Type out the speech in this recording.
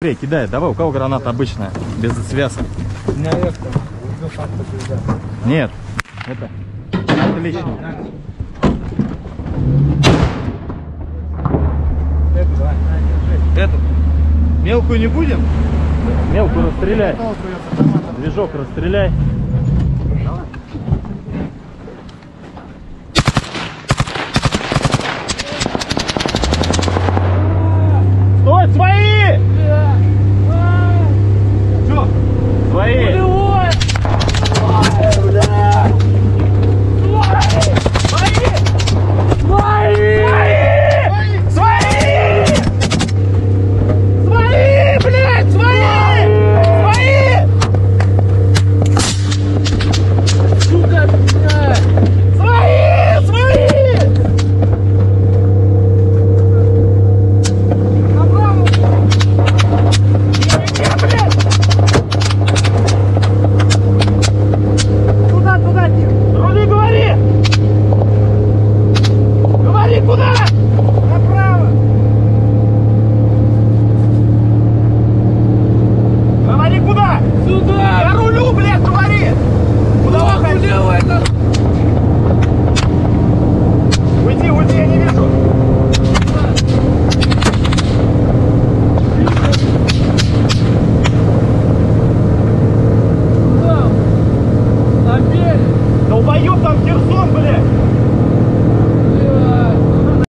Быстрее, кидай, давай, у кого граната обычная, без связки? Нет, это. Это. Эту мелкую не будем? Мелкую расстреляй, движок расстреляй. поет там Херсон, блядь!